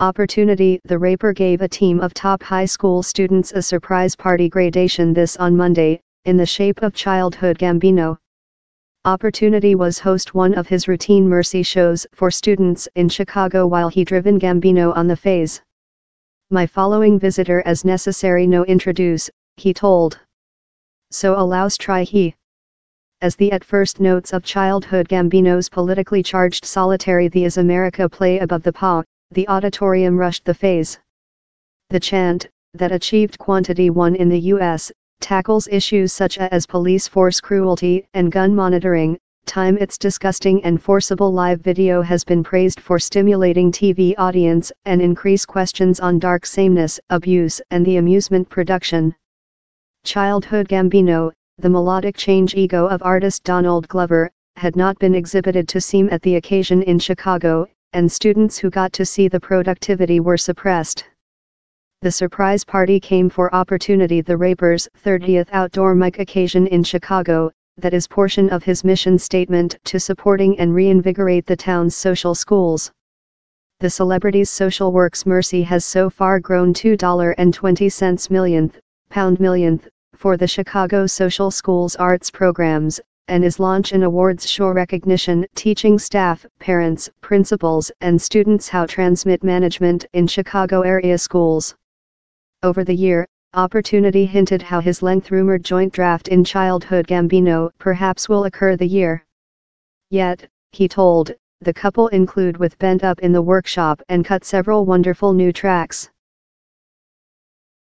Opportunity The Raper gave a team of top high school students a surprise party gradation this on Monday, in the shape of Childhood Gambino. Opportunity was host one of his routine mercy shows for students in Chicago while he driven Gambino on the phase. My following visitor as necessary no introduce, he told. So allows try he. As the at first notes of childhood Gambino's politically charged solitary The Is America play above the paw, the auditorium rushed the phase. The chant, that achieved quantity one in the U.S., tackles issues such as police force cruelty and gun monitoring. Time its disgusting and forcible live video has been praised for stimulating TV audience and increase questions on dark sameness, abuse, and the amusement production. Childhood Gambino, the melodic change ego of artist Donald Glover, had not been exhibited to seem at the occasion in Chicago, and students who got to see the productivity were suppressed. The surprise party came for Opportunity the Raper's 30th outdoor mic occasion in Chicago, that is portion of his mission statement to supporting and reinvigorate the town's social schools. The celebrity's social works mercy has so far grown $2.20 millionth, pound millionth, for the Chicago Social Schools Arts programs, and is launch an awards show recognition teaching staff, parents, principals, and students how transmit management in Chicago area schools. Over the year, Opportunity hinted how his length rumored joint draft in childhood Gambino perhaps will occur the year. Yet, he told, the couple include with Bent Up in the workshop and cut several wonderful new tracks.